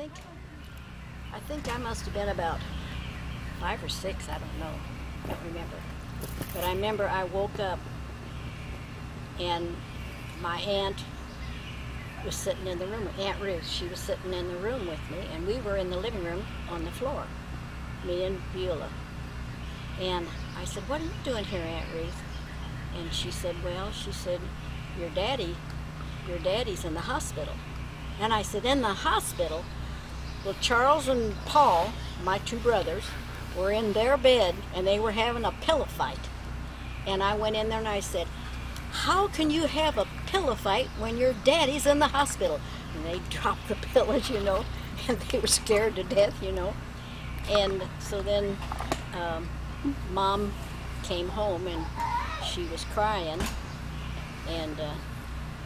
think, I think I must have been about five or six. I don't know. I don't remember. But I remember I woke up and my aunt was sitting in the room. Aunt Ruth, she was sitting in the room with me, and we were in the living room on the floor, me and Beulah. And I said, "What are you doing here, Aunt Ruth?" And she said, "Well," she said, "Your daddy, your daddy's in the hospital." And I said, "In the hospital?" Well, Charles and Paul, my two brothers, were in their bed and they were having a pillow fight. And I went in there and I said, How can you have a pillow fight when your daddy's in the hospital? And they dropped the pillows, you know, and they were scared to death, you know. And so then um, mom came home and she was crying. And, uh,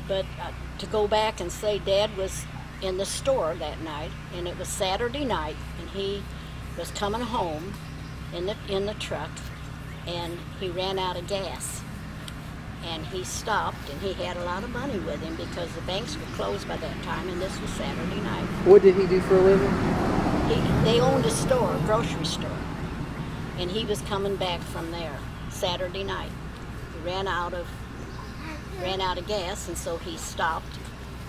but uh, to go back and say dad was in the store that night, and it was Saturday night, and he was coming home in the in the truck, and he ran out of gas, and he stopped, and he had a lot of money with him because the banks were closed by that time, and this was Saturday night. What did he do for a living? He, they owned a store, a grocery store, and he was coming back from there Saturday night. He ran out of ran out of gas, and so he stopped,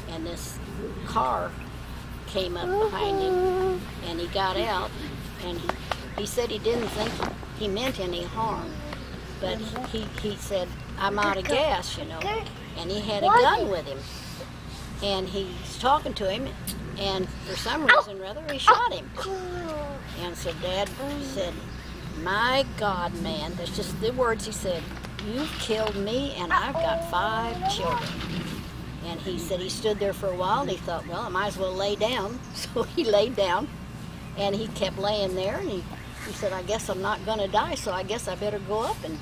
and this car came up behind him, and he got out, and he, said he didn't think he meant any harm, but he, he said, I'm out of gas, you know, and he had a gun with him, and he's talking to him, and for some reason or other, he shot him. And so Dad said, My God, man, that's just the words he said. You've killed me, and I've got five children. And he said he stood there for a while, and he thought, well, I might as well lay down. So he laid down, and he kept laying there, and he, he said, I guess I'm not going to die, so I guess I better go up and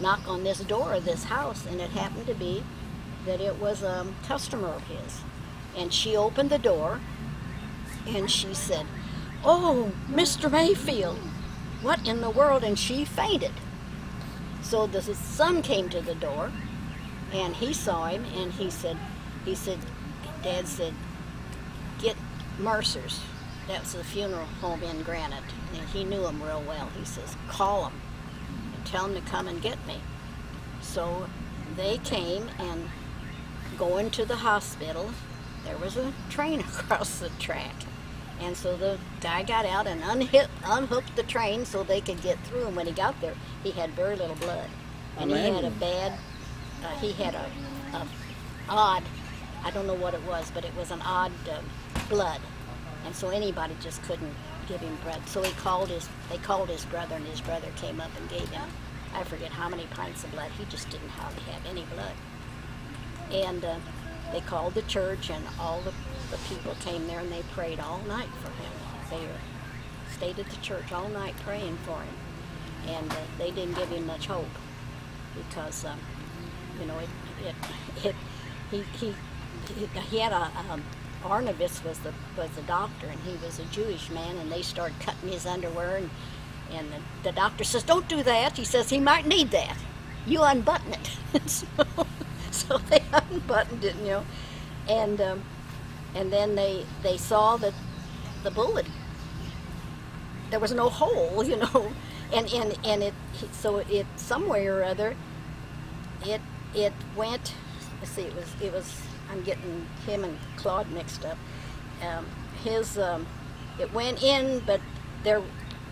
knock on this door of this house. And it happened to be that it was a customer of his. And she opened the door, and she said, Oh, Mr. Mayfield, what in the world? And she fainted. So the son came to the door, and he saw him, and he said, he said, Dad said, get Mercer's. That's the funeral home in Granite, and he knew him real well. He says, call him and tell him to come and get me. So they came and going to the hospital, there was a train across the track. And so the guy got out and unhip, unhooked the train so they could get through. And when he got there, he had very little blood. And he had a bad, uh, he had a, a odd, I don't know what it was, but it was an odd uh, blood. And so anybody just couldn't give him blood. So he called his, they called his brother, and his brother came up and gave him, I forget how many pints of blood. He just didn't hardly have any blood. And uh, they called the church, and all the, the people came there, and they prayed all night for him. They stayed at the church all night praying for him. And uh, they didn't give him much hope because, um, you know, it, it, it, he, he, he, he had a, um, was the, was the doctor, and he was a Jewish man, and they started cutting his underwear, and, and the, the doctor says, don't do that. He says, he might need that. You unbutton it. so, so they unbuttoned it, you know, and, um, and then they, they saw that the bullet, there was no hole, you know, and, and, and it, so it, some way or other, it, it went, let's see, it was, it was, I'm getting him and Claude mixed up. Um, his, um, it went in, but there,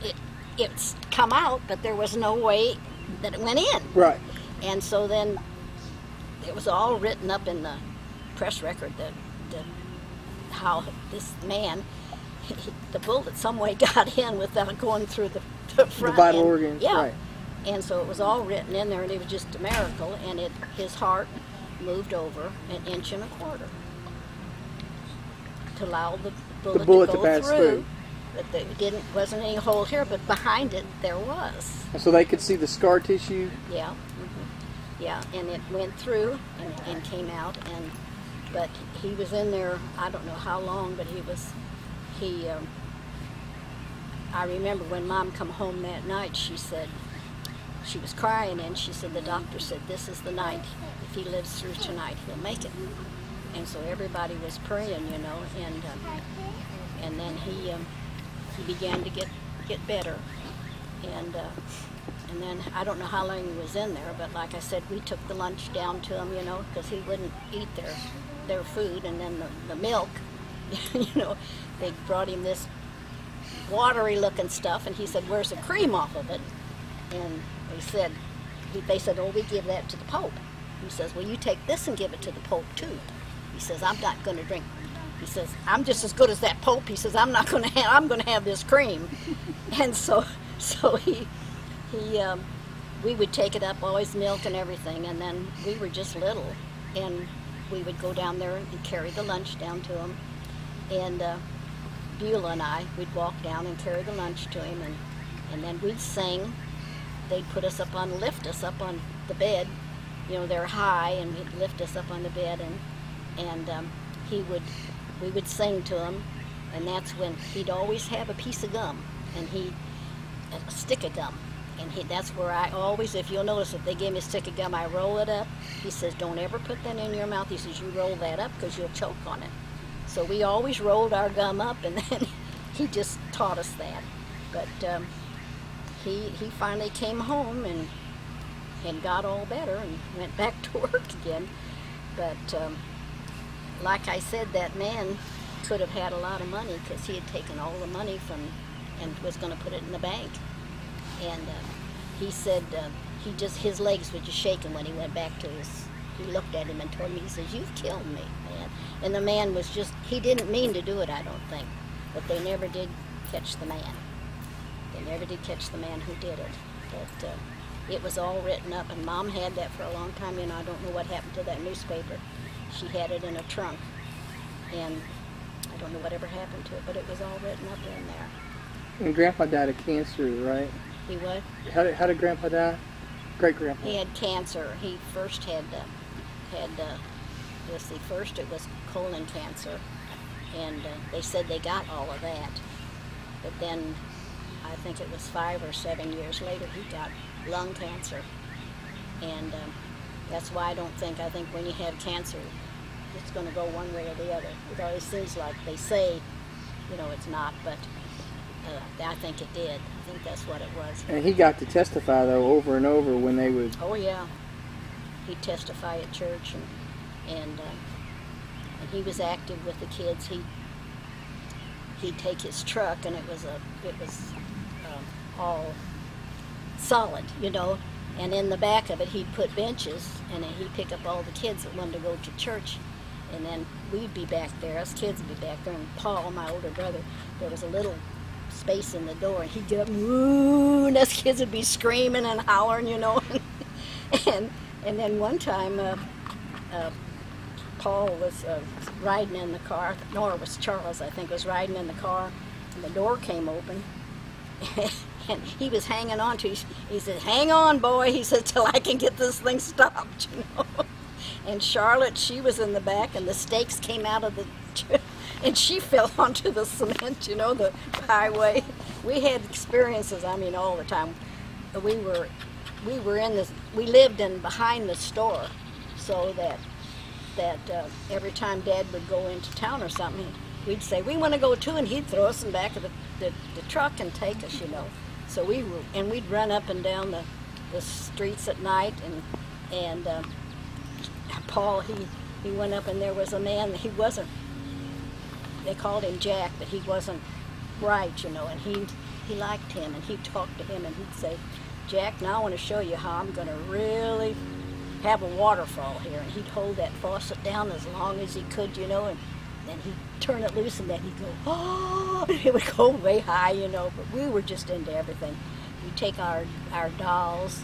it, it's come out, but there was no way that it went in. Right. And so then it was all written up in the press record that, that how this man, he, the bullet some way got in without going through the, the front. The vital end. organs, Yeah. right. And so it was all written in there, and it was just a miracle. And it, his heart moved over an inch and a quarter to allow the bullet, bullet to to go pass through. through. But there didn't wasn't any hole here, but behind it there was. So they could see the scar tissue. Yeah, hmm yeah, and it went through and, and came out, and but he was in there. I don't know how long, but he was. He. Um, I remember when Mom come home that night. She said she was crying, and she said the doctor said this is the night. If he lives through tonight, he'll make it. And so everybody was praying, you know, and um, and then he um, he began to get get better, and uh, and then I don't know how long he was in there, but like I said, we took the lunch down to him, you know, because he wouldn't eat their their food, and then the, the milk, you know, they brought him this watery looking stuff, and he said, "Where's the cream off of it?" And they said, he, they said, "Oh, we give that to the Pope." He says, "Well, you take this and give it to the Pope too." He says, "I'm not going to drink." He says, "I'm just as good as that Pope." He says, "I'm not going to have. I'm going to have this cream." and so, so he, he, um, we would take it up, always milk and everything, and then we were just little, and we would go down there and carry the lunch down to him, and uh, Beulah and I, we'd walk down and carry the lunch to him, and and then we'd sing. They'd put us up on, lift us up on the bed, you know, they're high, and he'd lift us up on the bed, and and um, he would, we would sing to him, and that's when he'd always have a piece of gum, and he, a stick of gum, and he, that's where I always, if you'll notice, if they give me a stick of gum, I roll it up. He says, don't ever put that in your mouth. He says, you roll that up because you'll choke on it. So we always rolled our gum up, and then he just taught us that. But um, he he finally came home and and got all better and went back to work again. But um, like I said, that man could have had a lot of money because he had taken all the money from and was going to put it in the bank. And uh, he said uh, he just his legs were just shaking when he went back to his. He looked at him and told me, he says, "You've killed me, man." And the man was just he didn't mean to do it, I don't think, but they never did catch the man. They never did catch the man who did it. But uh, it was all written up, and Mom had that for a long time. and I don't know what happened to that newspaper. She had it in a trunk, and I don't know whatever happened to it, but it was all written up in there. And Grandpa died of cancer, right? He what? How did, how did Grandpa die? Great Grandpa. He had cancer. He first had uh, had uh, let's see, first it was colon cancer, and uh, they said they got all of that, but then I think it was five or seven years later he got lung cancer, and um, that's why I don't think I think when you have cancer, it's going to go one way or the other. It always seems like they say, you know, it's not, but uh, I think it did. I think that's what it was. And he got to testify though over and over when they would. Oh yeah, he'd testify at church, and and, uh, and he was active with the kids. He he'd take his truck, and it was a it was um, all solid, you know. And in the back of it, he'd put benches, and then he'd pick up all the kids that wanted to go to church. And then we'd be back there, us kids would be back there, and Paul, my older brother, there was a little space in the door, and he'd get up, and us kids would be screaming and hollering, you know. and and then one time, uh, uh, Paul was uh, riding in the car, nor was Charles, I think, was riding in the car, and the door came open, and he was hanging on to. He, he said, "Hang on, boy," he said, "till I can get this thing stopped," you know. And Charlotte, she was in the back, and the stakes came out of the, and she fell onto the cement, you know, the highway. We had experiences, I mean, all the time. We were, we were in this, we lived in behind the store, so that, that uh, every time Dad would go into town or something, we'd say, we want to go too, and he'd throw us in back of the, the, the truck and take us, you know. So we were, and we'd run up and down the, the streets at night, and, and, uh, Paul, he, he went up and there was a man, he wasn't, they called him Jack, but he wasn't right, you know, and he, he liked him and he talked to him and he'd say, Jack, now I want to show you how I'm going to really have a waterfall here. And he'd hold that faucet down as long as he could, you know, and then he'd turn it loose and then he'd go, oh, it would go way high, you know, but we were just into everything. We'd take our, our dolls,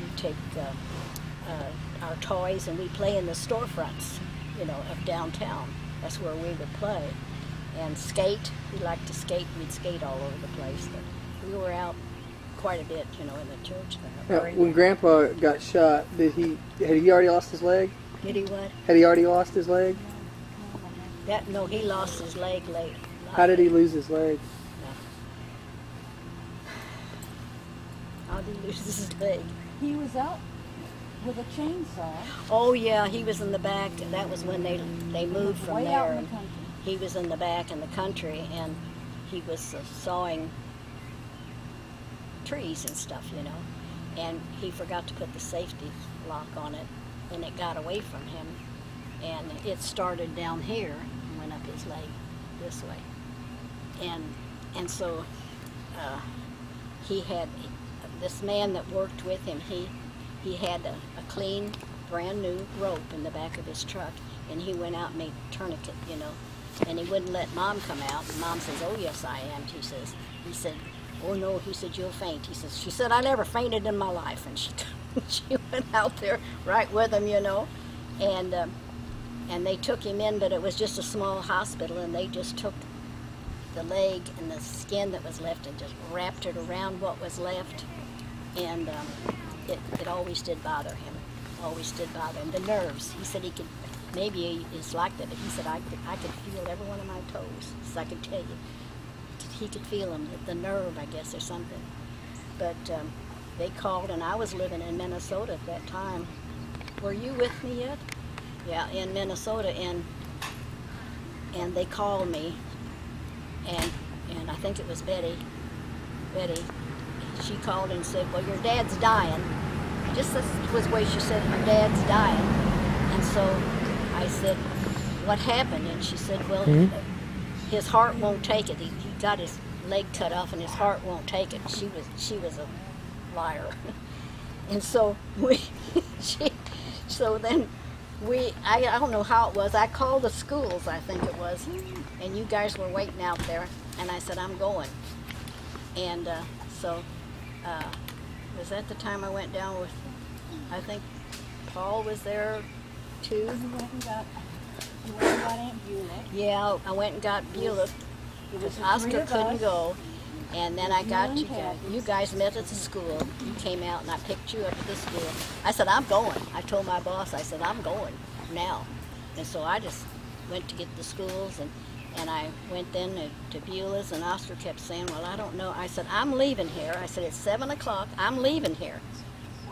we'd take uh, uh, our toys and we play in the storefronts, you know, of downtown. That's where we would play. And skate, we liked to skate, we'd skate all over the place. But we were out quite a bit, you know, in the church. Now, when Grandpa got shot, did he had he already lost his leg? Did he what? Had he already lost his leg? That no, he lost his leg late. How did he lose his leg? How did he lose his leg? He was out with a chainsaw. Oh yeah, he was in the back, and that was when they they moved from way there. out in the he was in the back in the country and he was uh, sawing trees and stuff, you know. And he forgot to put the safety lock on it and it got away from him. And it started down here and went up his leg this way. And, and so uh, he had, this man that worked with him, he, he had a, a clean, brand new rope in the back of his truck and he went out and made tourniquet, you know. And he wouldn't let mom come out. And mom says, oh yes I am, he says. He said, oh no, he said, you'll faint. He says, she said, I never fainted in my life. And she, she went out there right with him, you know. And, um, and they took him in, but it was just a small hospital and they just took the leg and the skin that was left and just wrapped it around what was left. And um, it, it always did bother him. Always did bother him. The nerves. He said he could, maybe it's like that, but he said I could, I could feel every one of my toes. So I could tell you. He could feel them, the nerve, I guess, or something. But um, they called, and I was living in Minnesota at that time. Were you with me yet? Yeah, in Minnesota, and and they called me, and and I think it was Betty. Betty, she called and said, "Well, your dad's dying." Just this was the way she said, "Your dad's dying," and so I said, "What happened?" And she said, "Well, hmm? his heart won't take it. He, he got his leg cut off, and his heart won't take it." She was she was a liar, and so we she so then we I, I don't know how it was. I called the schools i think it was and you guys were waiting out there and i said i'm going. And uh, so uh, was that the time i went down with i think paul was there too? You went and got, you went and got Aunt Beulah. yeah i went and got beulah. It was oscar couldn't go and then I got you guys. You guys met at the school. You came out and I picked you up at the school. I said, I'm going. I told my boss, I said, I'm going now. And so I just went to get the schools and, and I went then to, to Beulah's and Oscar kept saying, well, I don't know. I said, I'm leaving here. I said, it's 7 o'clock. I'm leaving here.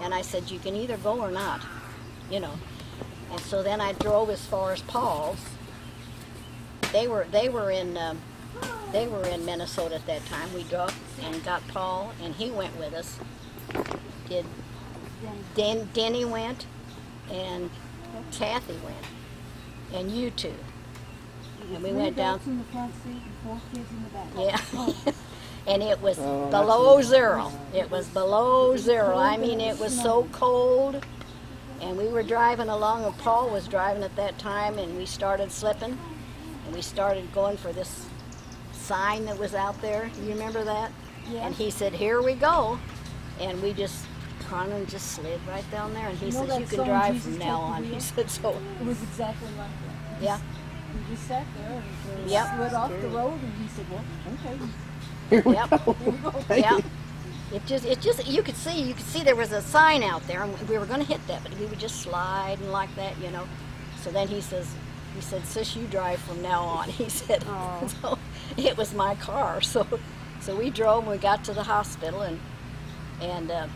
And I said, you can either go or not, you know. And so then I drove as far as Paul's. They were, they were in... Um, they were in Minnesota at that time. We drove and got Paul, and he went with us. Did Then Den, Denny went, and Kathy went, and you two. And we went down- in the front seat and four kids in the back. Yeah. Oh, and it was Oh, below zero. It was below zero. I mean, it was so cold. And we were driving along, and Paul was driving at that time, and we started slipping. And we started going for this sign that was out there. You remember that? Yeah. And he said, "Here we go," and we just kind of just slid right down there. And he You know says, "You can drive Jesus from now on." He said, "So." It was exactly like that. Yeah. We just sat there and Yep. slid off the road and he said, well, okay. Here we Yep. go. Here we go. Thank Yeah. It just, it just, you could see, you could see there was a sign out there, and we were going to hit that, but we would just slide and like that, you know. So then he says, he said, "Sis, you drive from now on." He said, Oh. so it was my car. So, so we drove. and We got to the hospital, and and uh,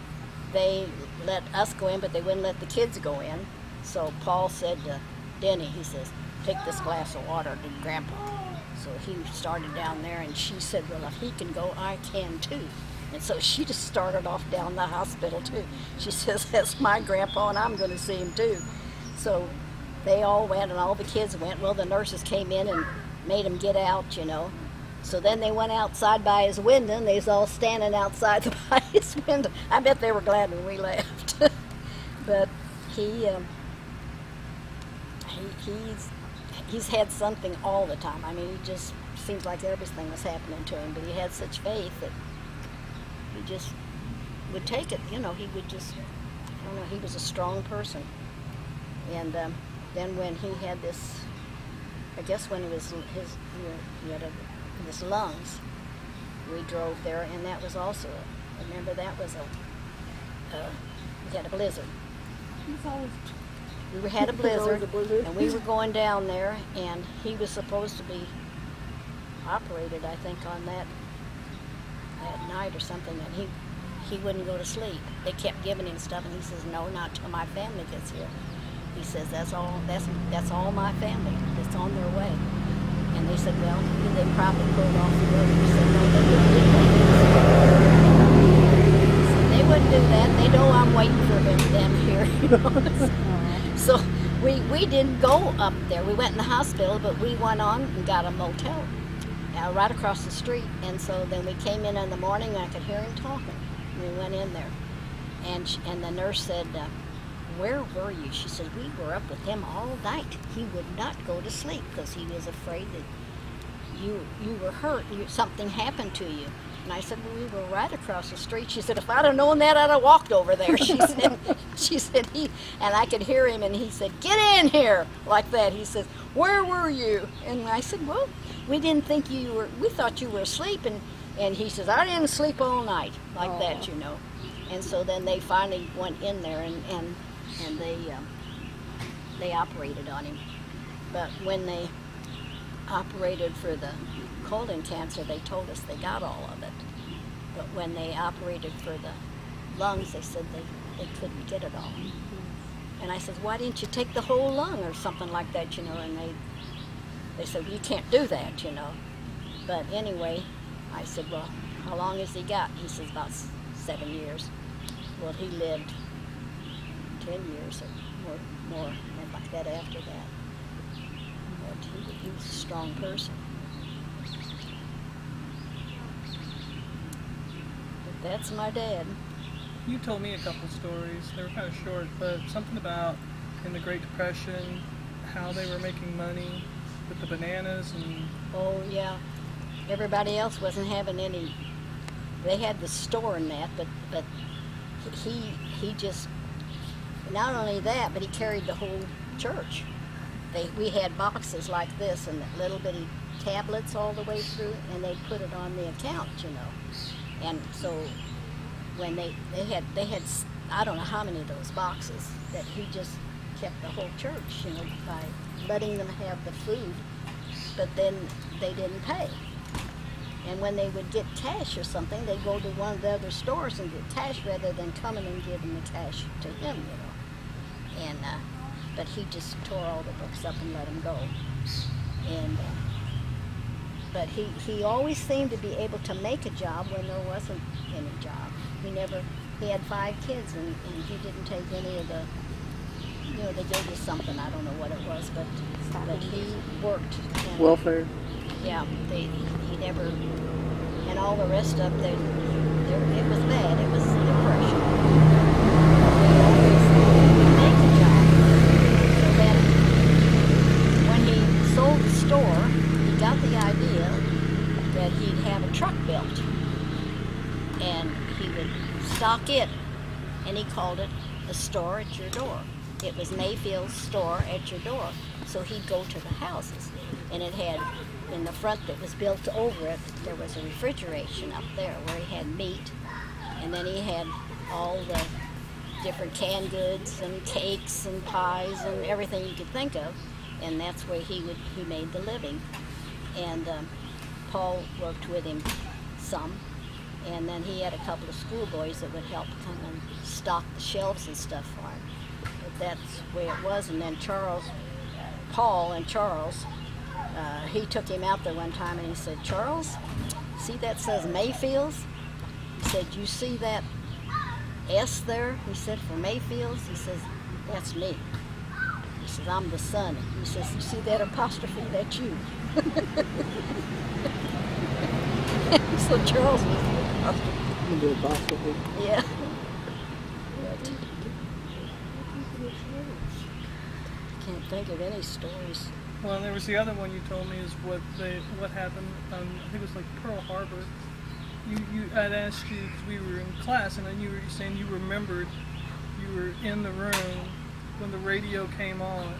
they let us go in, but they wouldn't let the kids go in. So Paul said to Denny, he says, "Take this glass of water to Grandpa." So he started down there, and she said, "Well, if he can go, I can too." And so she just started off down the hospital too. She says, "That's my grandpa, and I'm going to see him too." So they all went, and all the kids went. Well, the nurses came in and made him get out, you know. So then they went outside by his window, and they was all standing outside by his window. I bet they were glad when we left. but he, um, he, he's he's had something all the time. I mean, he just seems like everything was happening to him, but he had such faith that he just would take it. You know, he would just, I don't know, he was a strong person. And um, then when he had this, I guess when it was his, he had a, his lungs, we drove there, and that was also, a, remember that was a, uh, we had a blizzard. We had a blizzard, a blizzard. and we were going down there, and he was supposed to be operated, I think, on that that night or something, and he he wouldn't go to sleep. They kept giving him stuff, and he says, "No, not till my family gets here." He says, "That's all. That's that's all my family. That's on their way." And they said, well, they probably pulled off the road. He said, no, they wouldn't do that. Said, they wouldn't do that. They know I'm waiting for them, here. You know? so we, we didn't go up there. We went in the hospital, but we went on and got a motel uh, right across the street. And so then we came in in the morning and I could hear him talking. We went in there. And, sh- and the nurse said, uh, where were you? She said, we were up with him all night. He would not go to sleep because he was afraid that you you were hurt. You, something happened to you. And I said, well, we were right across the street. She said, if I'd have known that, I'd have walked over there. She said, she said, he, and I could hear him, and he said, get in here, like that. He says, where were you? And I said, well, we didn't think you were, we thought you were asleep. And, and he says, I didn't sleep all night, like Aw. that, you know. And so then they finally went in there, and, and, and they, um, they operated on him. But when they operated for the colon cancer, they told us they got all of it. But when they operated for the lungs, they said they, they couldn't get it all. And I said, why didn't you take the whole lung or something like that, you know? And they, they said, you can't do that, you know. But anyway, I said, well, how long has he got? He says, about seven years. Well, he lived 10 years or more, more and like that after that. But he, he was a strong person. But that's my dad. You told me a couple stories. They were kind of short, but something about in the Great Depression, how they were making money with the bananas and Oh yeah, everybody else wasn't having any. They had the store and that, but but he he just not only that, but he carried the whole church. They we had boxes like this and little bitty tablets all the way through, and they put it on the account, you know. And so when they they had they had I don't know how many of those boxes that he just kept the whole church, you know, by letting them have the food but then they didn't pay. And when they would get cash or something, they'd go to one of the other stores and get cash rather than coming and giving the cash to him, you know. And uh, but he just tore all the books up and let them go. And uh, but he he always seemed to be able to make a job when there wasn't any job. He never he had five kids and, and he didn't take any of the you know they gave you something I don't know what it was but but he worked and Welfare. yeah, they, he never, and all the rest of them, it was bad. It was depression. They always make a job. So then, when he sold the store, he got the idea that he'd have a truck built, and he would stock it, and he called it a store at your door. It was Mayfield's store at your door. So he'd go to the houses, and it had in the front that was built over it. There was a refrigeration up there where he had meat, and then he had all the different canned goods and cakes and pies and everything you could think of, and that's where he would he made the living. And um, Paul worked with him some, and then he had a couple of schoolboys that would help come and stock the shelves and stuff for him. But that's the way it was. And then Charles, Paul and Charles, uh, he took him out there one time and he said, Charles, see that says Mayfields? He said, you see that S there? He said, for Mayfields? He says, that's me. He says, I'm the son. He says, you see that apostrophe? That's you. so Charles was do a. Yeah. But can't think of any stories. well, there was the other one you told me is what they what happened. Um, I think it was like Pearl Harbor. You you I'd asked you because we were in class and then you were saying you remembered you were in the room when the radio came on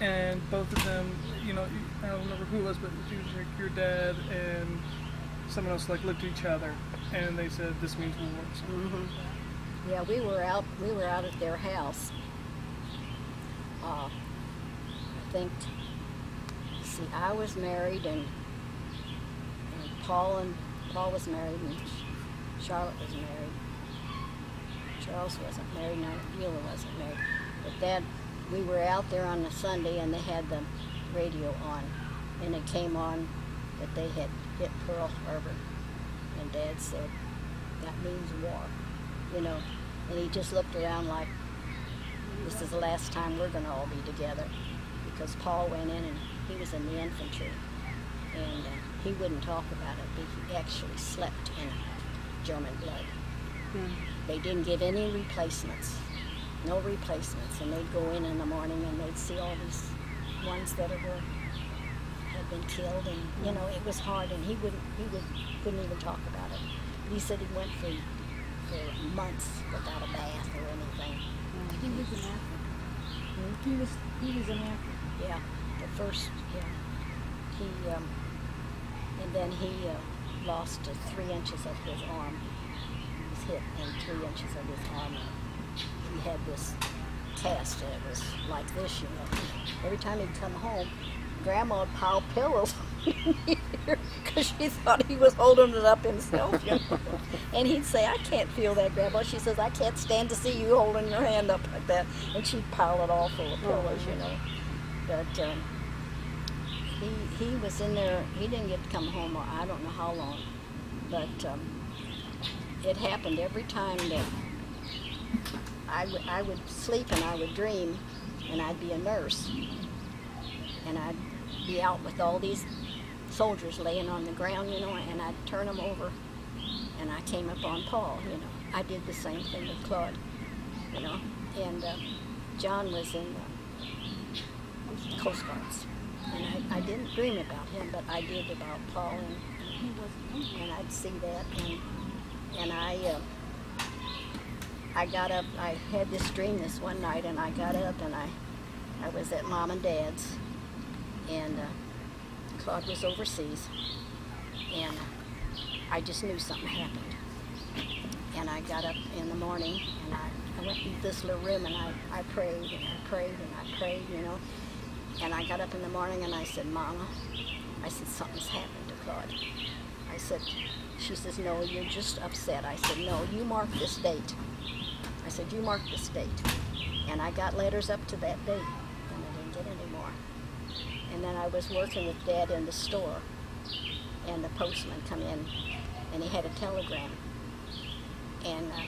and both of them you know I don't remember who it was but it was like your dad and someone else like looked at each other and they said this means war. So hmm Yeah, we were out. We were out at their house. Uh, I think. See, I was married, and, and Paul and Paul was married, and Charlotte was married. Charles wasn't married, and Eula wasn't married. But that we were out there on a Sunday, and they had the radio on, and it came on that they had hit Pearl Harbor. And Dad said, that means war, you know. And he just looked around like, this is the last time we're going to all be together. Because Paul went in and he was in the infantry. And uh, he wouldn't talk about it. He actually slept in German blood. They didn't give any replacements. No replacements. And they'd go in in the morning and they'd see all these ones that were had been killed and you know it was hard and he wouldn't he would couldn't even talk about it. He said he went for for months without a bath or anything. He was an African. He was he was an African. Yeah, the first yeah. He um, and then he uh, lost uh, three inches of his arm. He was hit in three inches of his arm. He had this cast and it was like this, you know. Every time he'd come home, Grandma would pile pillows because she thought he was holding it up himself. You know? and he'd say, "I can't feel that, Grandma." She says, "I can't stand to see you holding your hand up like that." And she'd pile it all full of pillows, you know. But um, he he was in there. He didn't get to come home. Or I don't know how long, but um, it happened every time that I would I would sleep and I would dream, and I'd be a nurse, and I'd be out with all these soldiers laying on the ground, you know, and I'd turn them over, and I came up on Paul, you know. I did the same thing with Claude, you know, and uh, John was in the Coast Guards, and I, I didn't dream about him, but I did about Paul, and, and I'd see that, and and I. Uh, I got up. I had this dream this one night, and I got up and I, I was at mom and dad's, and uh, Claude was overseas, and I just knew something happened. And I got up in the morning, and I, I went in this little room, and I, I prayed and I prayed and I prayed, you know. And I got up in the morning, and I said, Mama, I said something's happened to Claude. I said, she says, no, you're just upset. I said, no, you mark this date. I said, you mark this date. And I got letters up to that date, and I didn't get any more. And then I was working with Dad in the store, and the postman come in, and he had a telegram. And uh,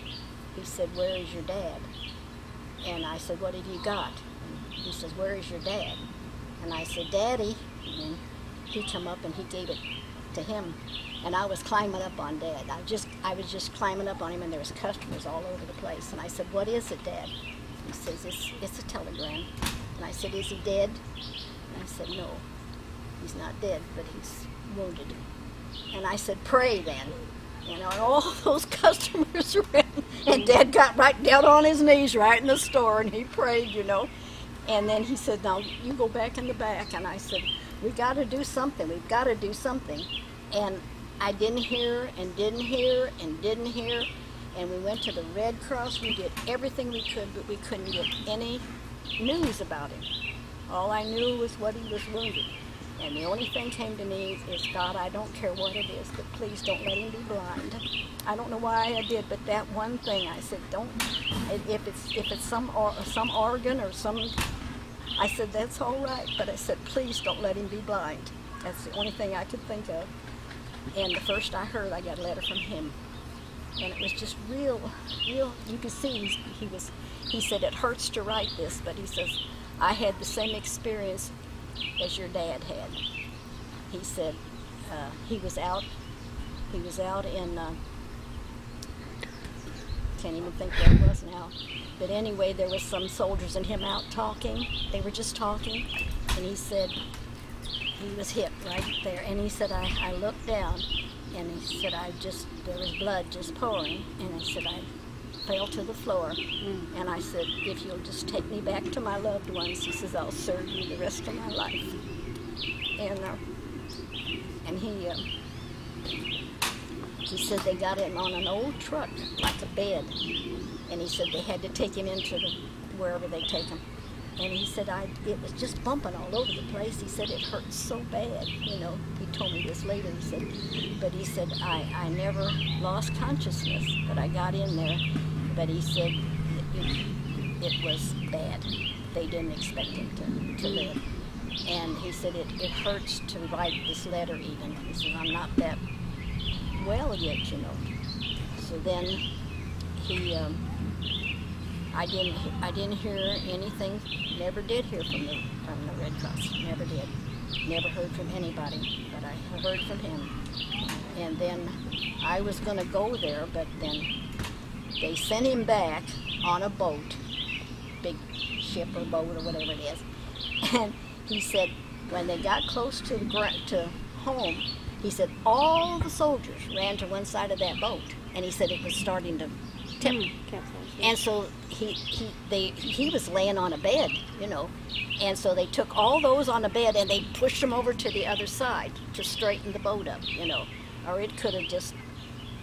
he said, where is your dad? And I said, what have you got? And he says, where is your dad? And I said, Daddy. And he come up and he gave it to him and I was climbing up on Dad. I just, I was just climbing up on him, and there was customers all over the place. And I said, "What is it, Dad?" He says, "It's, it's a telegram." And I said, "Is he dead?" I said, "No, he's not dead, but he's wounded." And I said, "Pray then." You know, and all those customers ran, and Dad got right down on his knees right in the store, and he prayed, you know. And then he said, "Now you go back in the back." And I said, "We got to do something. We've got to do something." And I didn't hear and didn't hear and didn't hear. And we went to the Red Cross. We did everything we could, but we couldn't get any news about him. All I knew was what he was wounded. And the only thing came to me is, God, I don't care what it is, but please don't let him be blind. I don't know why I did, but that one thing I said, don't. If it's if it's some or, some organ or some, I said that's all right, but I said please don't let him be blind. That's the only thing I could think of. And the first I heard, I got a letter from him. And it was just real, real, you could see he was, he said, it hurts to write this, but he says, I had the same experience as your dad had. He said, uh, he was out, he was out in, uh, can't even think where it was now. But anyway, there was some soldiers and him out talking. They were just talking. And he said, he was hit right there. And he said, I, I looked down and he said, I just, there was blood just pouring. And he said, I fell to the floor. And I said, if you'll just take me back to my loved ones, he says, I'll serve you the rest of my life. And, uh, and he, uh, he said they got him on an old truck, like a bed. And he said they had to take him into the, wherever they take him. And he said, I, it was just bumping all over the place. He said, it hurt so bad. You know, he told me this later. He said, but he said, I, I never lost consciousness, but I got in there. But he said, it, it was bad. They didn't expect him to, to live. And he said, it, it hurts to write this letter even. He said, I'm not that well yet, you know. So then he, um, I didn't, I didn't hear anything. Never did hear from the from the Red Cross. Never did. Never heard from anybody, but I heard from him. And then I was going to go there, but then they sent him back on a boat, big ship or boat or whatever it is. And he said when they got close to the to home, he said all the soldiers ran to one side of that boat, and he said it was starting to tip. Hmm, and so he, he they he was laying on a bed, you know, and so they took all those on the bed and they pushed them over to the other side to straighten the boat up, you know, or it could have just.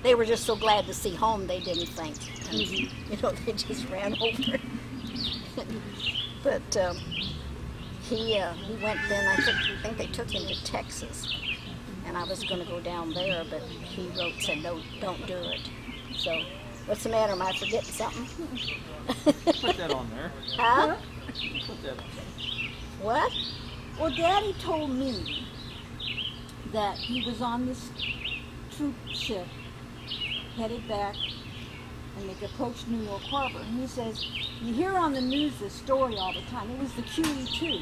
They were just so glad to see home they didn't think, and, you know, they just ran over. but um, he uh, he went then. I think I think they took him to Texas, and I was going to go down there, but he wrote said no, don't do it. So. What's the matter? Am I forgetting something? Put that on there. Huh? Put that on What? Well, Daddy told me that he was on this troop ship headed back and they approached New York Harbor. And he says, You hear on the news this story all the time. It was the QE2.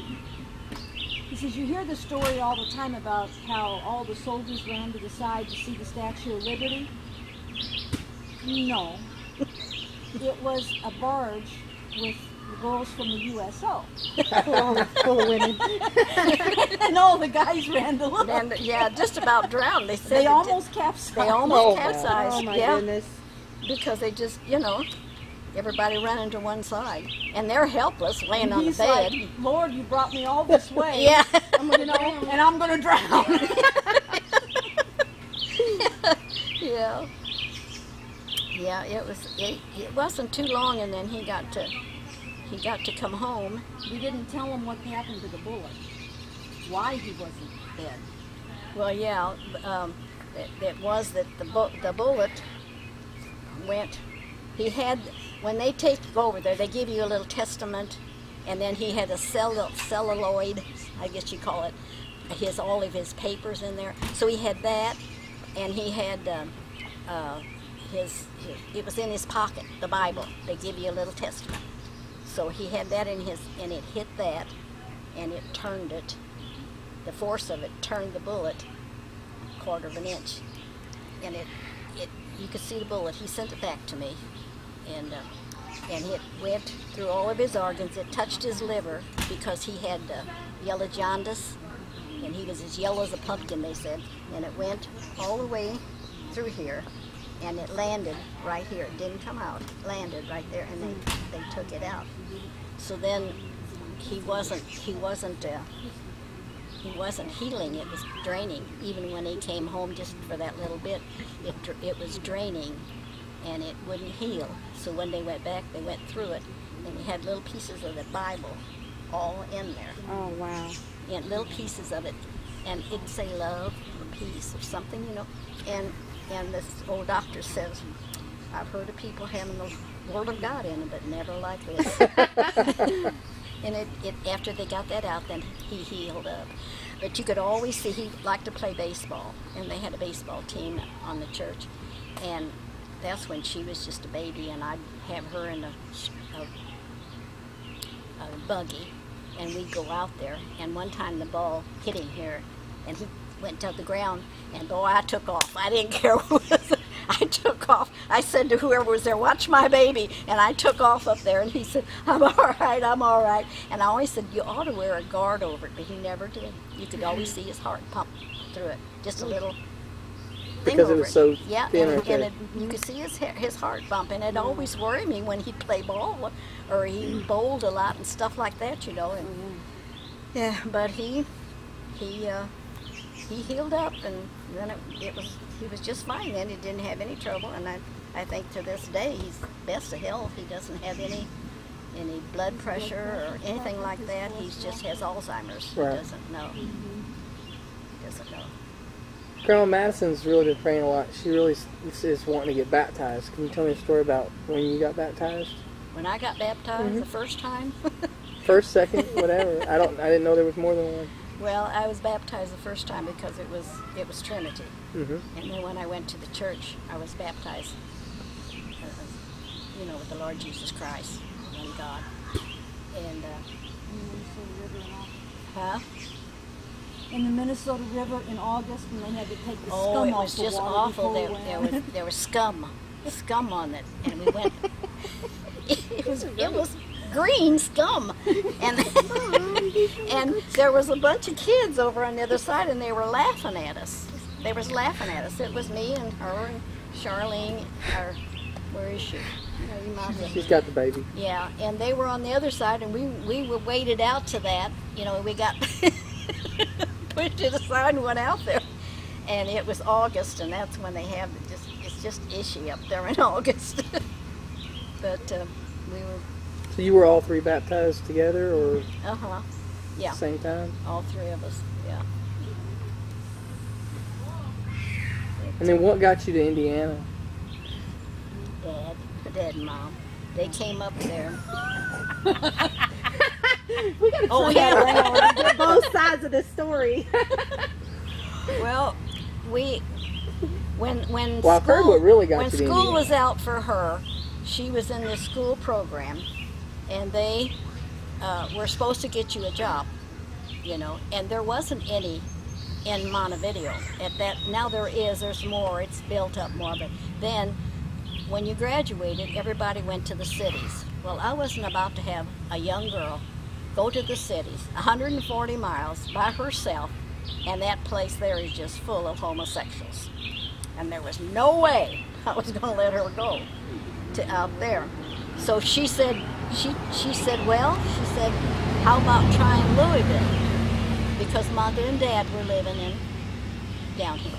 He says, You hear the story all the time about how all the soldiers ran to the side to see the Statue of Liberty. No. It was a barge with girls from the USO. full, of, full of women. and all the guys ran to look. And yeah, just about drowned. They said They it almost capsized. They almost Oh, capsized. Oh my yeah, goodness. because they just, you know, everybody running to one side, and they're helpless, laying on the He's bed. like, Lord, you brought me all this way. yeah. I'm gonna know, and I'm gonna drown. yeah. Yeah, it was. It, it wasn't too long, and then he got to he got to come home. we didn't tell him what happened to the bullet. Why he wasn't dead. Well, yeah, um, it, it was that the bu- the bullet went. He had when they take you over there, they give you a little testament, and then he had a cell, celluloid, I guess you call it, his all of his papers in there. So he had that, and he had um, uh, his, his. It was in his pocket, the Bible. They give you a little testament. So he had that in his, and it hit that, and it turned it. The force of it turned the bullet a quarter of an inch, and it, it. You could see the bullet. He sent it back to me, and uh, and it went through all of his organs. It touched his liver because he had uh, yellow jaundice, and he was as yellow as a pumpkin. They said, and it went all the way through here, and it landed right here. It didn't come out. It landed right there, and they they took it out. So then he wasn't he wasn't uh, he wasn't healing. It was draining. Even when he came home, just for that little bit, it it was draining, and it wouldn't heal. So when they went back, they went through it, and he had little pieces of the Bible all in there Oh wow. and little pieces of it, and it'd say love or peace or something, you know. And and this old doctor says, I've heard of people having the Word of God in them, but never like this. and it, it after they got that out, then he healed up. But you could always see he liked to play baseball, and they had a baseball team on the church, and that's when she was just a baby, and I'd have her in a, a a buggy and we'd go out there and one time the ball hit him here and he went to the ground and boy I took off. I didn't care who was I took off. I said to whoever was there, watch my baby and I took off up there and he said, I'm all right, I'm all right. And I always said, you ought to wear a guard over it, but he never did. You could always see his heart pump through it. Just a little Because it was so yeah, thin and, right and it, you could see his his heart bumping. It always worried me when he'd play ball or he bowled a lot and stuff like that, you know. And yeah, but he he uh, he healed up, and then it, it was he was just fine. Then he didn't have any trouble, and I I think to this day he's best of health. He doesn't have any any blood pressure or anything like that. He just has Alzheimer's. Right. He doesn't know. He doesn't know. Grandma Madison's really been praying a lot. She really is wanting to get baptized. Can you tell me a story about when you got baptized? When I got baptized the mm-hmm. first time, first, second, whatever. I don't. I didn't know there was more than one. Well, I was baptized the first time because it was it was Trinity, hmm and then when I went to the church, I was baptized. uh, You know, with the Lord Jesus Christ, one God, and uh, the Minnesota River in August. huh? In the Minnesota River in August, and they had to take the Oh, scum it off was the just water awful. before There, we there went. was there was scum, scum on it, and we went. It was it was green scum, and and there was a bunch of kids over on the other side, and they were laughing at us. They was laughing at us. It was me and her and Charlene. Or where is she? You might have- She's got the baby. yeah, and they were on the other side, and we we were waited out to that. You know, we got pushed to the side and went out there, and it was August, and that's when they have it just it's just ishy up there in August. but uh, we were So you were all three baptized together, or uh huh, yeah, same time? all three of us, yeah. And then what got you to Indiana? Dad, dad, and mom, they came up there. We gotta Oh, turn yeah. that both sides of the story. Well, we when when Well, school, heard what really got when to school was out for her, she was in the school program, and they uh, were supposed to get you a job, you know, and there wasn't any in Montevideo at that. Now there is. There's more. It's built up more, but then. When you graduated, everybody went to the cities. Well, I wasn't about to have a young girl go to the cities, 140 miles by herself, and that place there is just full of homosexuals. And there was no way I was going to let her go to out there. So she said, she she said, well, she said, how about trying Louisville? Because mother and dad were living in down here.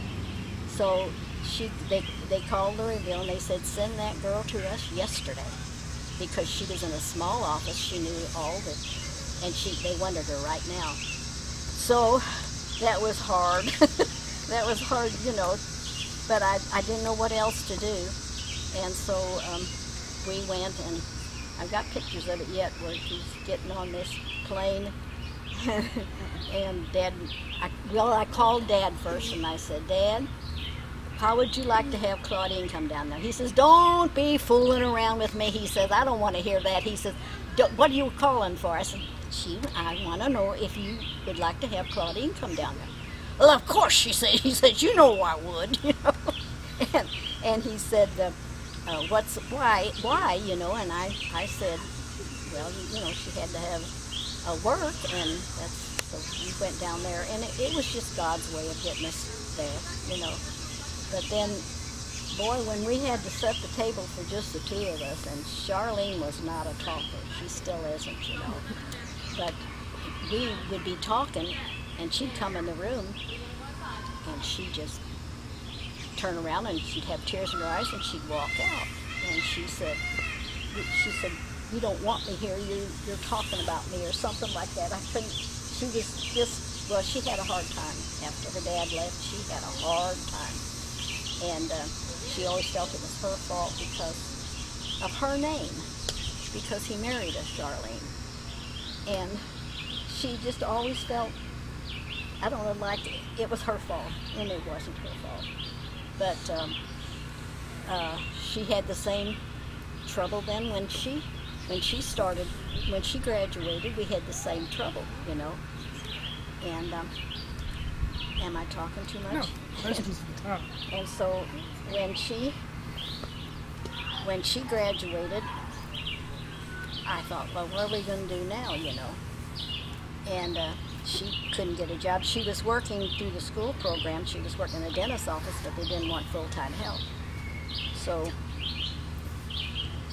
So she they they called Louisville and they said, send that girl to us yesterday because she was in a small office. She knew all the, and she they wanted her right now. So that was hard. that was hard, you know. But I, I didn't know what else to do, and so um, we went and I've got pictures of it yet where he's getting on this plane. and Dad, I, well, I called Dad first and I said, Dad, how would you like to have Claudine come down there? He says, Don't be fooling around with me. He says, I don't want to hear that. He says, "Don't- What are you calling for? I said, She, I want to know if you would like to have Claudine come down there. Well, of course, she said. He says, You know I would, you know. And, and he said, uh, uh, What's, why, why, you know? And I, I said, Well, you know, she had to have a work, and that's, so we went down there, and it, it was just God's way of getting us there, you know. But then, boy, when we had to set the table for just the two of us, and Charlene was not a talker. She still isn't, you know. But we would be talking, and she'd come in the room, and she'd just turn around, and she'd have tears in her eyes, and she'd walk out. And she said, she said, you don't want me here. You, you're talking about me, or something like that. I couldn't. She was just well. She had a hard time after her dad left. She had a hard time and uh, she always felt it was her fault because of her name, because he married us, Charlene. And she just always felt, I don't know, like it was her fault, and it wasn't her fault. But um, uh, she had the same trouble then when she, when she started, when she graduated, we had the same trouble, you know. And um, am I talking too much? No, oh. And so when she when she graduated, I thought, well, what are we going to do now, you know? And uh, she couldn't get a job. She was working through the school program. She was working in a dentist's office, but they didn't want full-time help. So,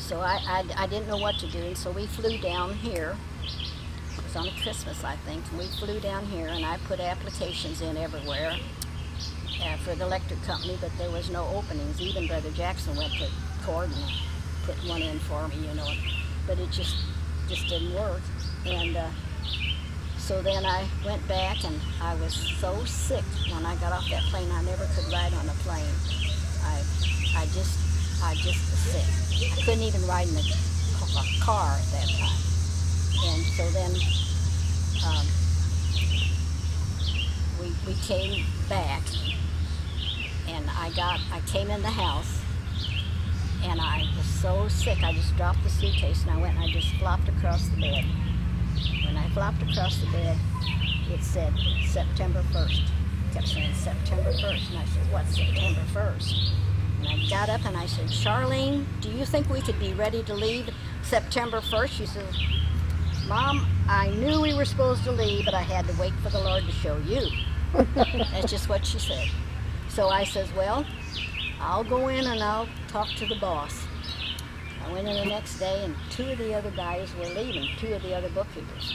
so I, I, I didn't know what to do, and so we flew down here. It was on Christmas, I think. And we flew down here, and I put applications in everywhere uh, for the electric company, but there was no openings. Even Brother Jackson went to court and put one in for me, you know, but it just just didn't work. And uh, so then I went back, and I was so sick when I got off that plane. I never could ride on a plane. I I just I just sick. I couldn't even ride in a ca- car at that time. and so then um, we we came back, and I got I came in the house, and I was so sick. I just dropped the suitcase and I went and I just flopped across the bed. When I flopped across the bed, it said September 1st. It kept saying September 1st, and I said, "What's September 1st?" And I got up and I said, Charlene, do you think we could be ready to leave September 1st? She says, Mom, I knew we were supposed to leave, but I had to wait for the Lord to show you. That's just what she said. So I says, well, I'll go in and I'll talk to the boss. I went in the next day and two of the other guys were leaving, two of the other bookkeepers.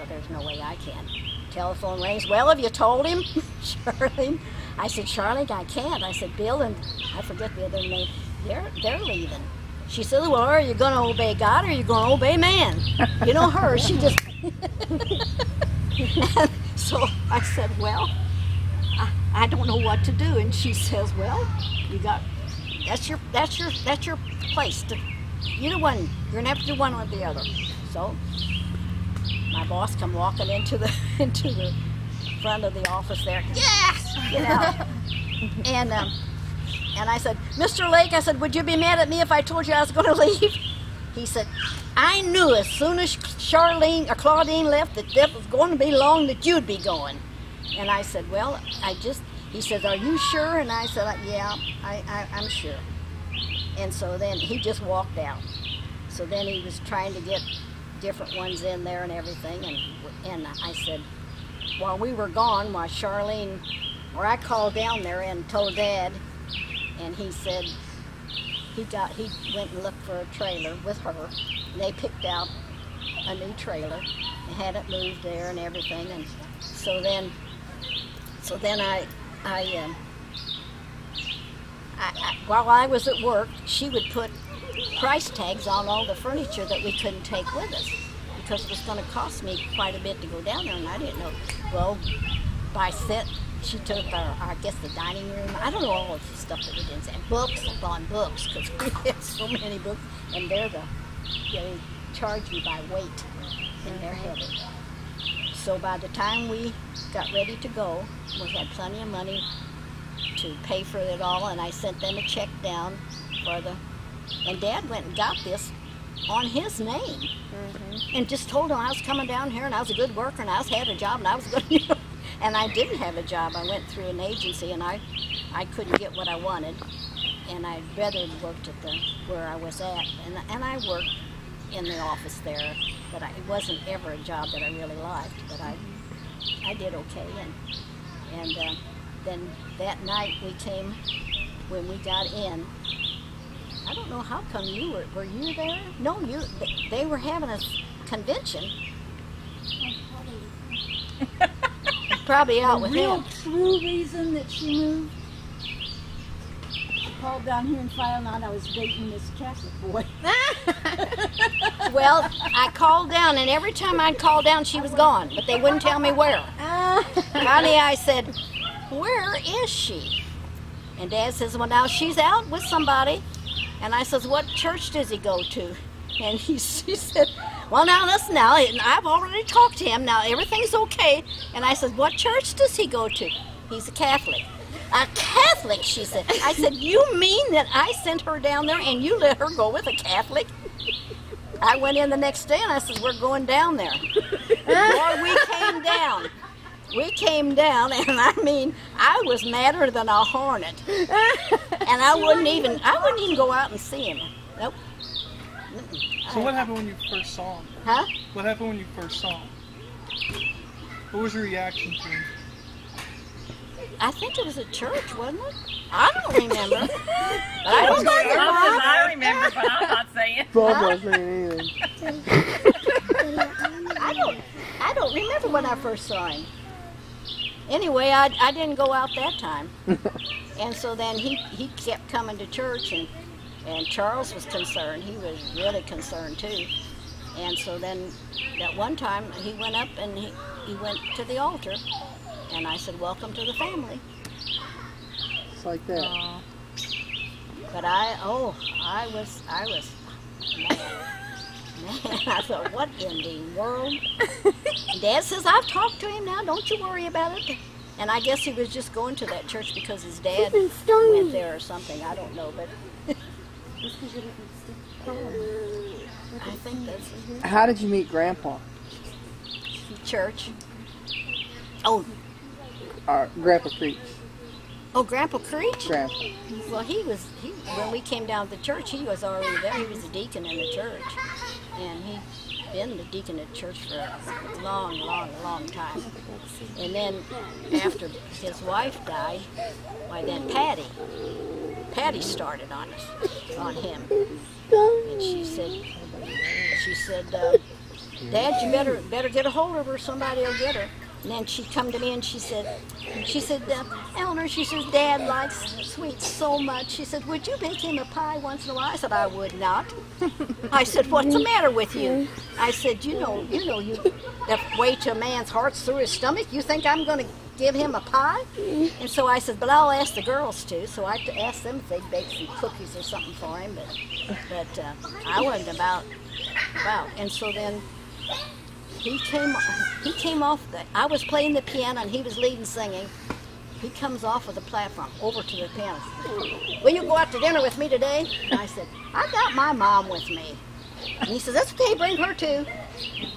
Well, there's no way I can. Telephone rings. Well, have you told him, Charlene? I said, Charlene, I can't. I said, Bill and I forget the other name. They're they're leaving. She said, Well, are you going to obey God or are you going to obey man? You know her. She just. So I said, Well, I, I don't know what to do. And she says, Well, you got that's your that's your that's your place. To, you the one. You're gonna have to do one or the other. So my boss come walking into the into the front of the office there. Yes, you know. and um, and I said, Mr. Lake, I said, would you be mad at me if I told you I was going to leave? He said, I knew as soon as Charlene or Claudine left that it was going to be long that you'd be going. And I said, well, I just. He says, are you sure? And I said, yeah, I, I, I'm sure. And so then he just walked out. So then he was trying to get different ones in there and everything. And, and I said, while we were gone, while Charlene, or I called down there and told Dad, and he said he got he went and looked for a trailer with her. And they picked out a new trailer and had it moved there and everything. And so then, so then I, I, um, I, I while I was at work, she would put price tags on all the furniture that we couldn't take with us because it was going to cost me quite a bit to go down there, and I didn't know. Well, by set, she took our, I guess, the dining room. I don't know all of the stuff that we didn't say. Books, upon books, because we had so many books, and they're the, they charge you by weight, and they're heavy. So by the time we got ready to go, we had plenty of money to pay for it all, and I sent them a check down for the, and Dad went and got this on his name and just told him I was coming down here and I was a good worker and I was had a job and I was good. You know, and I didn't have a job. I went through an agency and I, I couldn't get what I wanted, and I'd rather worked at the where I was at, and and I worked in the office there, but I, it wasn't ever a job that I really liked. But I, I did okay, and and uh, then that night we came when we got in. I don't know how come you were. Were you there? No, you. They were having a convention. Probably out the with real him. true reason that she moved. I called down here and found out I was dating this Catholic boy. Well, I called down, and every time I'd call down, she was gone, but they wouldn't tell me where. Finally, I said, "Where is she?" And Dad says, "Well, now she's out with somebody." And I says, "What church does he go to?" And he, he said, "Well, now listen, now and I've already talked to him. Now everything's okay." And I said, "What church does he go to?" He's a Catholic. A Catholic, she said. I said, "You mean that I sent her down there and you let her go with a Catholic?" I went in the next day and I said, "We're going down there." Boy, we came down. We came down, and I mean, I was madder than a hornet, and I wouldn't even, I wouldn't even go out and see him. Nope. Mm-mm. So what happened when you first saw him? Huh? What happened when you first saw him? What was your reaction to him? I think it was at church, wasn't it? I don't remember. I don't Mom remember. says I remember, but I'm not saying. Bob wasn't anything. I don't. I don't remember when I first saw him. Anyway, I, I didn't go out that time, and so then he, he kept coming to church, and and Charles was concerned. He was really concerned too, and so then that one time he went up and he, he went to the altar, and I said, "Welcome to the family." It's like that. But I oh I was I was And I thought, what in the world? Dad says, I've talked to him now. Don't you worry about it. And I guess he was just going to that church because his dad went there or something. I don't know, but I think that's How did you meet Grandpa? church. Oh, Or Grandpa Creech? oh, Grandpa Creech. Grandpa. Well, he was he when we came down to the church. He was already there. He was a deacon in the church, and he's been the deacon at church for a long, long, long time. And then after his wife died, why then Patty, Patty started on us, on him, and she said, she said, uh, Dad, you better better get a hold of her. Somebody will get her. And then she come to me and she said, she said, uh, Elinor, she says, Dad likes sweets so much. She said, would you bake him a pie once in a while? I said, I would not. I said, what's the matter with you? I said, you know, you know, you that way to a man's heart's through his stomach. You think I'm going to give him a pie? And so I said, but I'll ask the girls to. So I asked them if they'd bake some cookies or something for him. But, but uh, I wasn't about about. And so then he came he came off the I was playing the piano and he was leading singing. He comes off of the platform over to the piano. Will you go out to dinner with me today? And I said, I got my mom with me. And he says, That's okay, bring her too.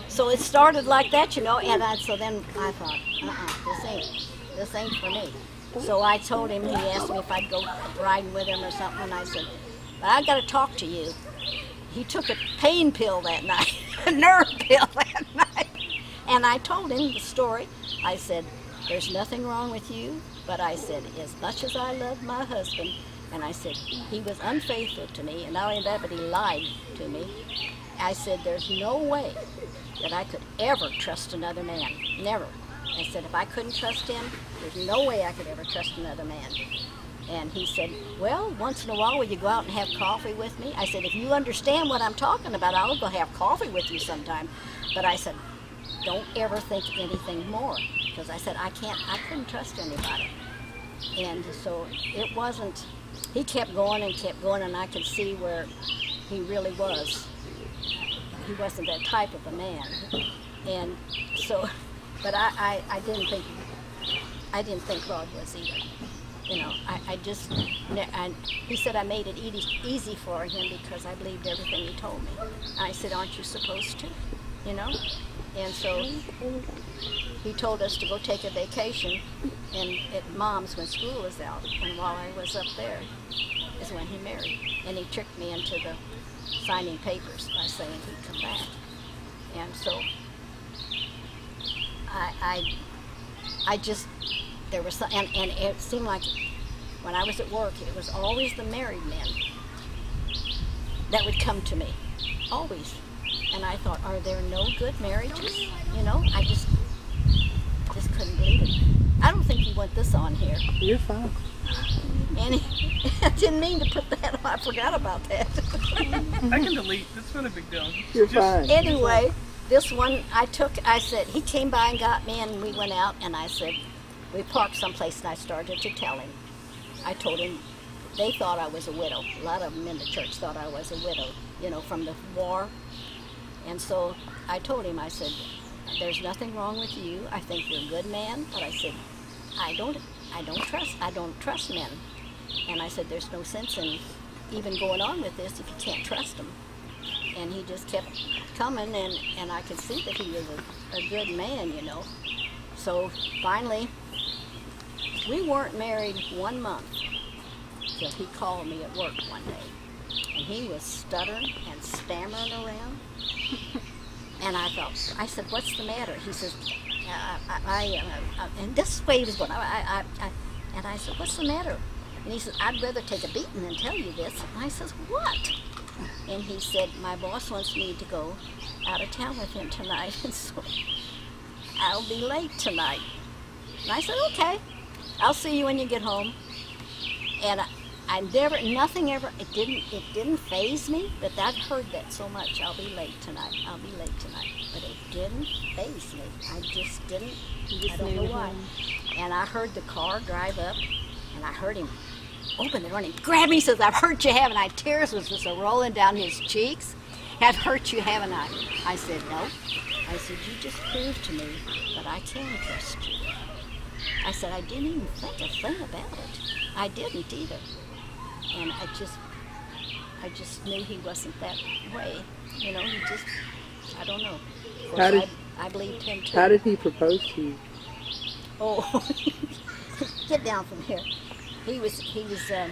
So it started like that, you know, and I, so then I thought, uh-uh, this ain't this ain't for me. So I told him, he asked me if I'd go riding with him or something, and I said, but I got to talk to you. He took a pain pill that night, a nerve pill that night. And I told him the story. I said, There's nothing wrong with you, but I said, As much as I love my husband, and I said, He was unfaithful to me, and not only that, but he lied to me. I said, There's no way that I could ever trust another man. Never. I said, If I couldn't trust him, there's no way I could ever trust another man. And he said, Well, once in a while, will you go out and have coffee with me? I said, If you understand what I'm talking about, I'll go have coffee with you sometime. But I said, Don't ever think anything more. Because I said, I can't, I couldn't trust anybody. And so it wasn't, he kept going and kept going, and I could see where he really was. He wasn't that type of a man. And so, but I, I, I didn't think, I didn't think Rod was either you know, I, I just, and he said I made it easy, for him because I believed everything he told me. I said, aren't you supposed to, you know? And so he told us to go take a vacation and at mom's when school was out. And while I was up there is when he married. And he tricked me into the signing papers by saying he'd come back. And so I, I, I just there was some, and, and it seemed like when I was at work, it was always the married men that would come to me, always. And I thought, are there no good marriages? You know, I just just couldn't believe it. I don't think you want this on here. You're fine. And I didn't mean to put that on. I forgot about that. I can delete. It's not a big deal. You're Just- fine. anyway, this one I took, I said, he came by and got me, and we went out, and I said, we parked someplace, and I started to tell him. I told him they thought I was a widow. A lot of them in the church thought I was a widow, you know, from the war. And so I told him, I said, there's nothing wrong with you. I think you're a good man, but I said, I don't, I don't trust, I don't trust men. And I said, there's no sense in even going on with this if you can't trust them. And he just kept coming, and, and I could see that he was a, a good man, you know. So finally, we weren't married one month till he called me at work one day. And he was stuttering and stammering around. and I thought, I said, what's the matter? He says, I, I, I, uh, uh, and this way he was going, I, I, I, and I said, what's the matter? And he said, I'd rather take a beating than tell you this. And I says, what? And he said, my boss wants me to go out of town with him tonight, and so I'll be late tonight. And I said, okay, I'll see you when you get home. And I, I never, nothing ever, it didn't, it didn't phase me, but I'd heard that so much. I'll be late tonight. I'll be late tonight. But it didn't phase me. I just didn't. I don't know why. And I heard the car drive up, and I heard him open the door and he grabbed me. He says, "I've hurt you, haven't I?" Tears was just rolling down his cheeks. I've hurt you, haven't I? I said, no. I said, you just proved to me that I can trust you. I said, I didn't even think a thing about it. I didn't either. And I just, I just knew he wasn't that way. You know, he just, I don't know. How did- I, I believed him too. How did he propose to you? Oh, get down from here. He was, he was, um,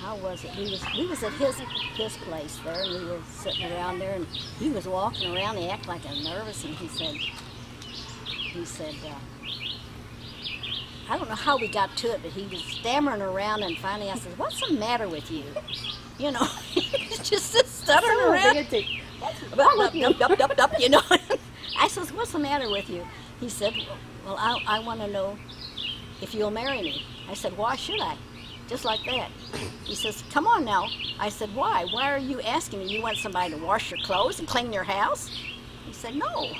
how was it? He was, he was at his, his place there, and we were sitting around there, and he was walking around. He acted like a nervous, and he said, he said, uh, I don't know how we got to it, but he was stammering around, and finally I said, "What's the matter with you?" You know, he's just stuttering around. Up, up, up, up, up, up, you know. I says, "What's the matter with you?" He said, "Well, I, I want to know if you'll marry me." I said, "Why should I?" Just like that. He says, "Come on now." I said, "Why? Why are you asking me? You want somebody to wash your clothes and clean your house?" He said, "No."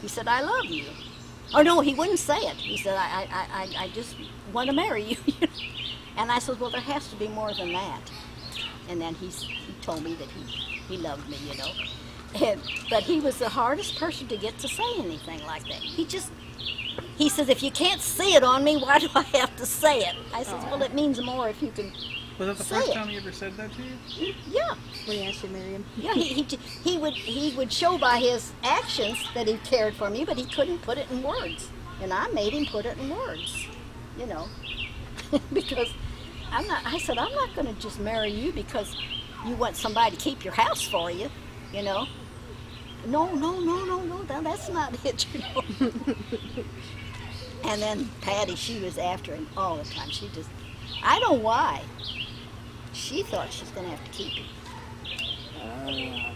He said, "I love you." Oh no, he wouldn't say it. He said, "I, I, I, I just want to marry you." and I said, "Well, there has to be more than that." And then he's, he told me that he, he loved me, you know. And, but he was the hardest person to get to say anything like that. He just, he says, if you can't see it on me, why do I have to say it? I says, well, it means more if you can, Was that the Say first it. time he ever said that to you? Mm, yeah. When he asked you to marry him. Yeah, he, he, he would he would show by his actions that he cared for me, but he couldn't put it in words. And I made him put it in words, you know, because I'm not. I said I'm not going to just marry you because you want somebody to keep your house for you, you know. No, no, no, no, no. That, that's not it, you know. and then Patty, she was after him all the time. She just, I don't know why. She thought she's going to have to keep him. Uh,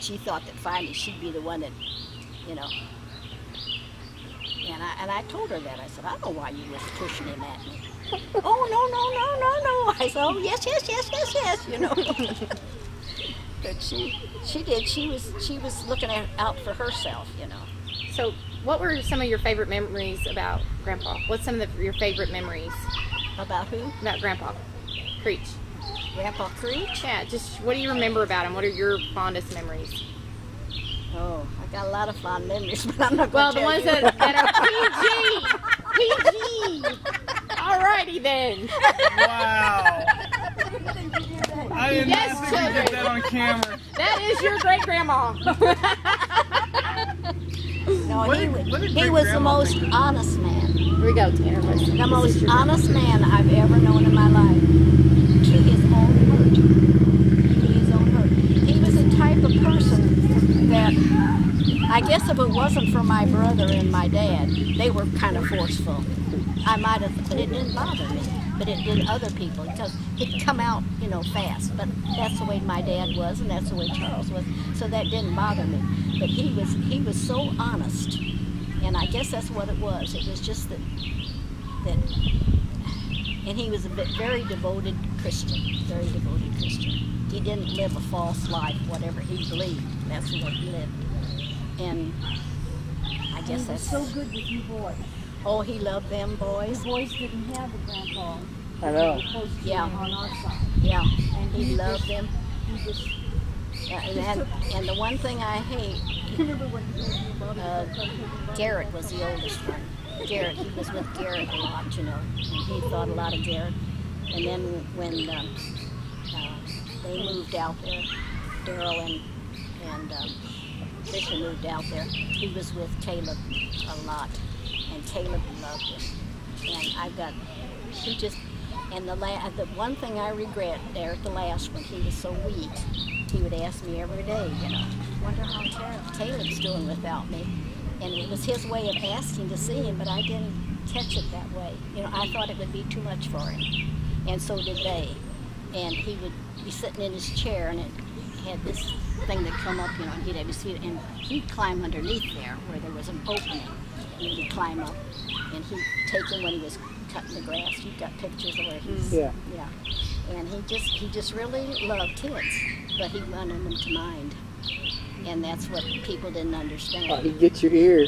she thought that finally she'd be the one that, you know. And I and I told her that. I said, I don't know why you was pushing him at me. oh no no no no no! I said, oh yes yes yes yes yes, you know. but she she did. She was she was looking at, out for herself, you know. So, what were some of your favorite memories about Grandpa? What's some of the, your favorite memories About who? about Grandpa? Creech. Grandpa Creech. Yeah, just what do you remember about him? What are your fondest memories? Oh, I got a lot of fond memories, but I'm not Well, going to the ones you. that, that are PG. PG. Alrighty then. Wow. I did Yes, not think we did children. that on camera. That is your great grandma. no, What he, did- what he was the most honest man. Here we go, Tanner. The this most honest man I've ever known in my life to his own hurt. To his own hurt. He was the type of that I guess if it wasn't for my brother and my dad, they were kind of forceful. I might have, but it didn't bother me. But it did other people because he'd come out, you know, fast. But that's the way my dad was, and that's the way Charles was. So that didn't bother me. But he was, he was so honest, and I guess that's what it was. It was just that, that and he was a bit, very devoted Christian, very devoted Christian. He didn't live a false life, whatever he believed. That's what he lived. And I guess that's so good with you boys. Oh, he loved them The boys. boys didn't have a grandpa. I know. They were close to Yeah. on our side. Yeah, And he he loved just- them. He just, Yeah, and, and, and the one thing I hate, remember when he told me about it? uh, Garrett was the oldest one. Garrett, he was with Garrett a lot, you know, and he thought a lot of Garrett. And then when um, uh, they moved out there, Daryl and and um, Fisher moved out there, he was with Caleb a lot, and Caleb loved him. And I've got, he just, and the la- the one thing I regret there at the last when he was so weak, he would ask me every day, you know, wonder how Ca- Caleb's doing without me. And it was his way of asking to see him, but I didn't catch it that way. You know, I thought it would be too much for him, and so did they. And he would be sitting in his chair, and it had this thing that come up, you know, and he'd have his feet, and he'd climb underneath there where there was an opening, and he'd climb up, and he'd take him when he was cutting the grass. You've got pictures of where he's, Yeah. yeah. And he just, he just really loved kids, but he wanted them to mind, and that's what people didn't understand. Oh, he gets your ear.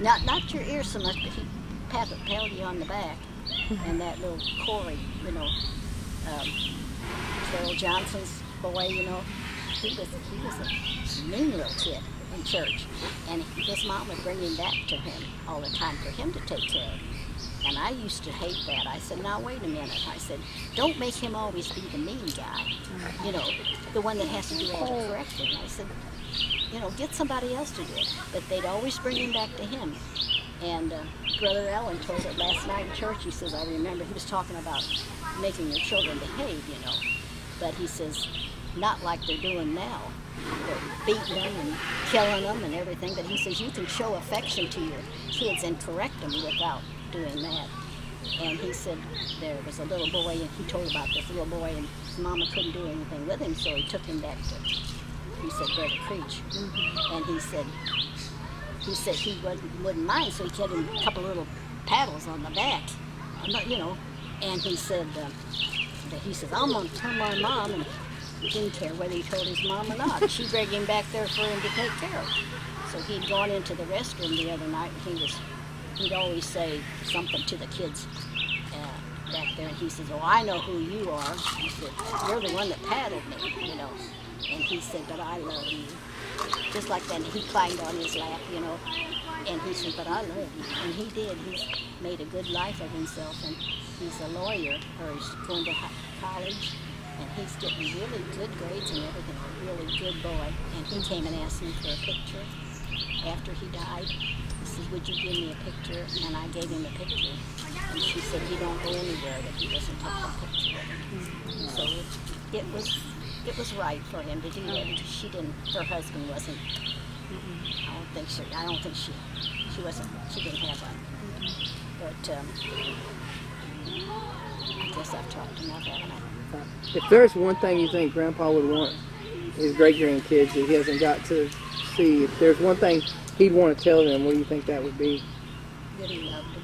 Not not your ear so much, but he pat pat you on the back. and that little Corey, you know, um, Carol Johnson's boy, you know, he was he was a mean little kid in church, and his mom would bring him back to him all the time for him to take care of. And I used to hate that. I said, now wait a minute. I said, don't make him always be the mean guy. You know, the one that has to do all the correcting. I said, you know, get somebody else to do it. But they'd always bring him back to him. And uh, Brother Ellen told it last night in church. He says, I remember he was talking about making your children behave, you know. But he says, not like they're doing now. They're beating them and killing them and everything. But he says, you can show affection to your kids and correct them without doing that. And he said there was a little boy, and he told about this little boy, and his mama couldn't do anything with him, so he took him back to, he said, Brother Creech. And he said, he said he wouldn't, wouldn't mind, so he gave him a couple little paddles on the back, you know. And he said, uh, that he says, I'm going to tell my mom, and he didn't care whether he told his mom or not. She dragged him back there for him to take care of. So he'd gone into the restroom the other night, and he was, he'd always say something to the kids uh, back there, and he says, "Oh, I know who you are." He said, "You're the one that paddled me," you know. And he said, "But I love you." Just like that, he climbed on his lap, you know. And he said, "But I love you," and he did. He's made a good life of himself, and he's a lawyer, or he's going to college, and he's getting really good grades and everything. A really good boy. And he came and asked me for a picture after he died. He said, "Would you give me a picture?" And I gave him a picture. And she said, "He don't go anywhere that he doesn't take a picture of him." So it, it was it was right for him to do that. She didn't. Her husband wasn't. I don't think she. I don't think she. She wasn't. She didn't have one. But um, I guess I've talked enough, haven't I? If there's one thing you think Grandpa would want his great grandkids that he hasn't got to see, if there's one thing he'd want to tell them, what do you think that would be? That he loved him.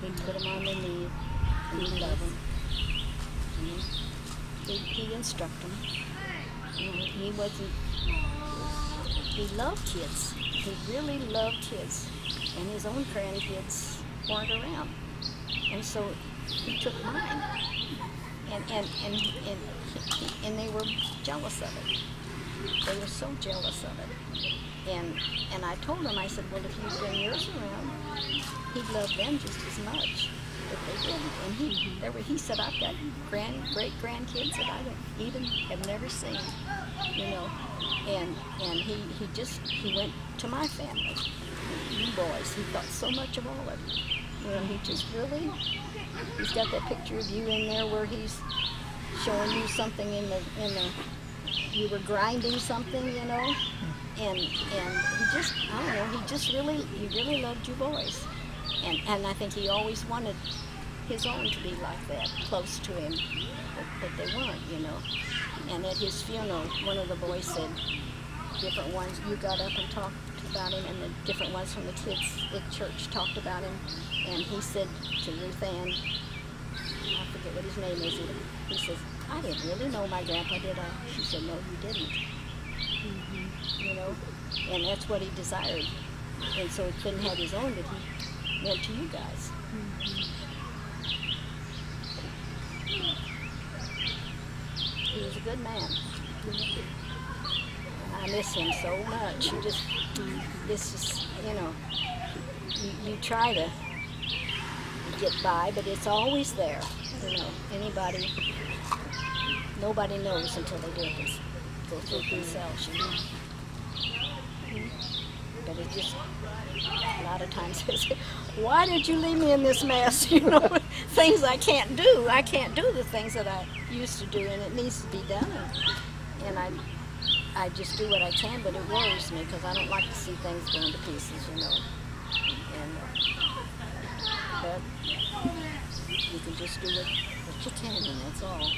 He'd put them on their knees, and he'd love him. And he'd, he'd instruct them. He wasn't. He loved kids. He really loved kids, and his own grandkids weren't around, and so he took mine, and and and and, and they were jealous of it. They were so jealous of it. And and I told him, I said, well, if you bring yours around, he'd love them just as much. But they didn't. And he, there were, he said, I've got grand, great grandkids that I don't even have never seen, you know. And and he, he just he went to my family, you boys. He thought so much of all of you. You know, he just really. He's got that picture of you in there where he's showing you something in the in the you were grinding something, you know, and and he just I don't know, he just really he really loved you boys, and and I think he always wanted his own to be like that, close to him, but, but they weren't, you know. And at his funeral, one of the boys said, different ones you got up and talked about him, and the different ones from the kids at church talked about him, and he said to Ruth Ann, I forget what his name is. either, He says, I didn't really know my grandpa, did I? She said, No, you didn't. Mm-hmm. You know, and that's what he desired. And so he couldn't have his own, but he went to you guys. Mm-hmm. He was a good man. Mm-hmm. I miss him so much. You just, this is, you know, you, you try to get by, but it's always there. You know, anybody, nobody knows until they do go through it themselves. You know? Hmm? But it just, a lot of times, it's, why did you leave me in this mess? You know, things I can't do. I can't do the things that I used to do, and it needs to be done. And I, I just do what I can, but it worries me because I don't like to see things going to pieces. You know, and uh, but you can just do what, what you can, and that's all.